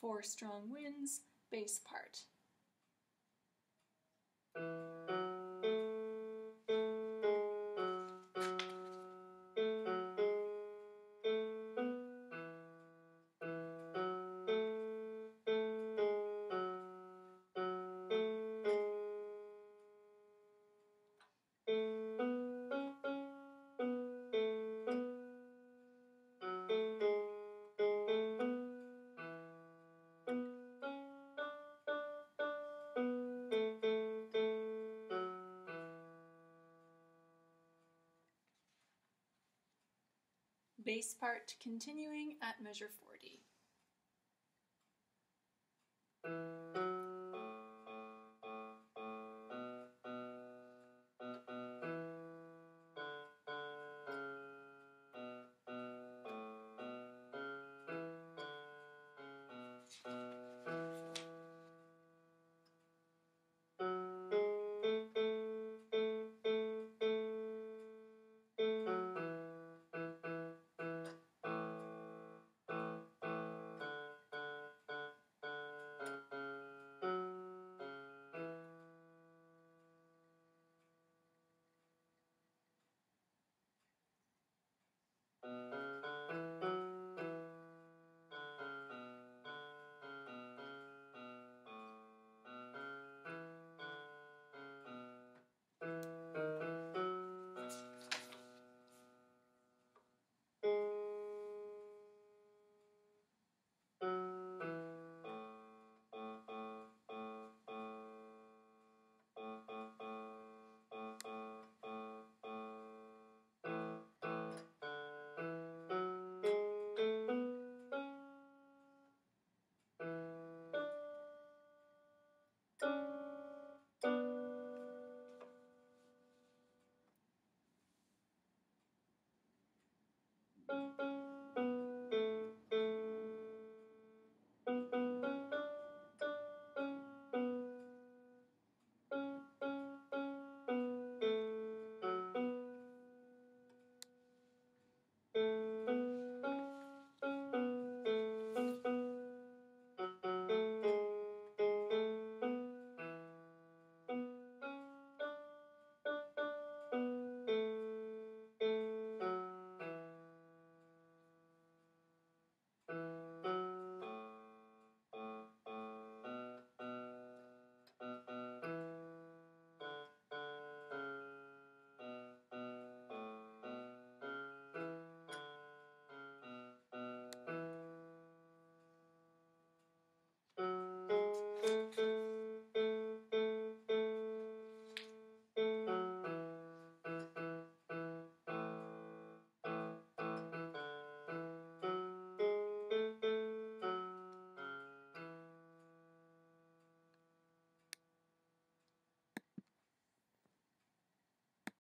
Four strong winds, bass part. Bass part continuing at measure 40. Música